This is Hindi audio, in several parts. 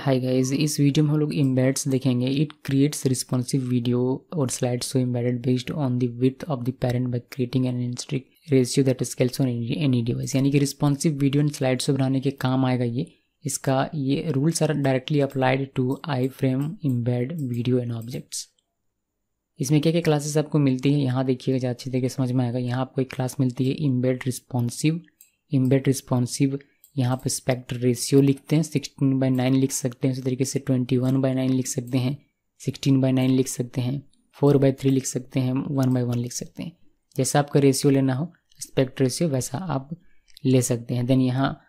हाय गाइस इस वीडियो में हम लोग इम्बेड्स देखेंगे। इट क्रिएट्स रिस्पॉन्सिव वीडियो और slide so embedded based on the width of the parent by creating an intrinsic ratio that scales on any device यानी कि responsive video and slide show बनाने के काम आएगा ये। इसका ये rules are directly applied to iframe embed video and objects इसमें क्या क्या क्लासेस आपको मिलती है? यहाँ देखिएगा, जहाँ अच्छी तरीके समझ में आएगा। यहाँ आपको एक क्लास मिलती है इम्बेड रिस्पॉन्सिव इम्बेड रिस्पॉन्सिव यहाँ पे स्पेक्ट रेशियो लिखते हैं सिक्सटीन बाई नाइन लिख सकते हैं, उसी तरीके से ट्वेंटी वन बाई नाइन लिख सकते हैं सिक्सटीन बाई नाइन लिख सकते हैं फोर बाई थ्री लिख सकते हैं वन बाई वन लिख सकते हैं। जैसा आपका रेशियो लेना हो स्पेक्ट रेशियो वैसा आप ले सकते हैं। देन यहाँ,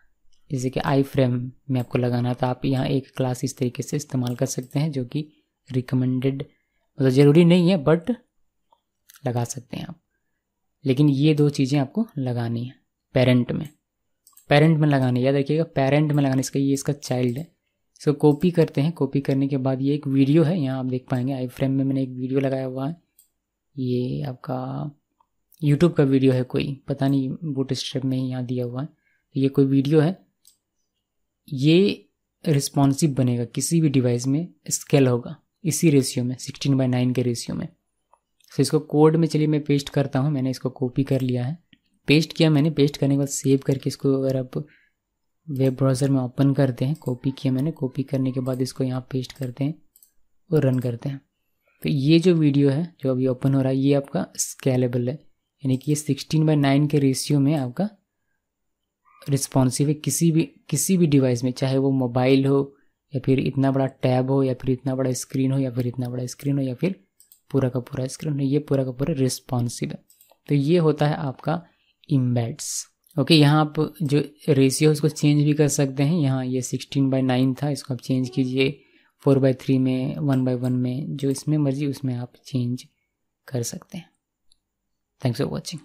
जैसे कि आई फ्रेम में आपको लगाना तो आप यहाँ एक क्लास इस तरीके से इस्तेमाल कर सकते हैं, जो कि रिकमेंडेड मतलब ज़रूरी नहीं है बट लगा सकते हैं आप। लेकिन ये दो चीज़ें आपको लगानी है पेरेंट में। पेरेंट में लगाने, याद रखिएगा पेरेंट में लगाने, इसका ये, इसका चाइल्ड है। इसको कॉपी करते हैं कॉपी करने के बाद ये एक वीडियो है, यहाँ आप देख पाएँगे आई फ्रेम में मैंने एक वीडियो लगाया हुआ है। ये आपका यूट्यूब का वीडियो है कोई, पता नहीं बूट स्ट्रेप में ही यहाँ दिया हुआ है। तो ये कोई वीडियो है। ये रिस्पॉन्सिव बनेगा, किसी भी डिवाइस में स्केल होगा, इसी रेशियो में सिक्सटीन बाई नाइन के रेशियो में। तो इसको कोड में चलिए, मैं पेस्ट करता हूँ, मैंने इसको कॉपी कर लिया है। पेस्ट किया मैंने पेस्ट करने के बाद सेव करके इसको अगर आप वेब ब्राउज़र में ओपन करते हैं कॉपी किया मैंने कॉपी करने के बाद इसको यहाँ पेस्ट करते हैं और रन करते हैं। तो ये जो वीडियो है, जो अभी ओपन हो रहा है, ये आपका स्केलेबल है। यानी कि ये सिक्सटीन बाई नाइन के रेशियो में आपका रिस्पॉन्सिव है। किसी भी किसी भी डिवाइस में, चाहे वो मोबाइल हो, या फिर इतना बड़ा टैब हो, या फिर इतना बड़ा स्क्रीन हो, या फिर इतना बड़ा स्क्रीन हो, या फिर पूरा का पूरा स्क्रीन हो, ये पूरा का पूरा रिस्पॉन्सिव है। तो ये होता है आपका इम्बेड्स। ओके यहाँ आप जो रेशियो उसको चेंज भी कर सकते हैं। यहाँ ये सिक्सटीन बाई नाइन था, इसको आप चेंज कीजिए। फोर बाई थ्री में वन बाई वन में, जो इसमें मर्ज़ी, उसमें आप चेंज कर सकते हैं। Thanks for watching